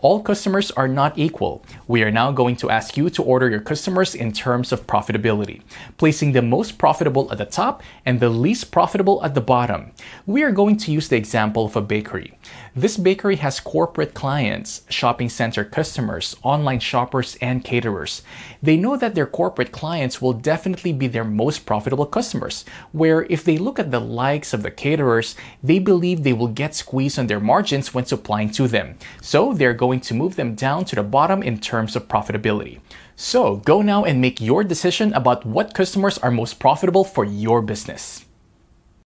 All customers are not equal. We are now going to ask you to order your customers in terms of profitability, placing the most profitable at the top and the least profitable at the bottom. We are going to use the example of a bakery. This bakery has corporate clients, shopping center customers, online shoppers, and caterers. They know that their corporate clients will definitely be their most profitable customers, where if they look at the likes of the caterers, they believe they will get squeezed on their margins when supplying to them. So they're going to move them down to the bottom in terms of profitability. So go now and make your decision about what customers are most profitable for your business.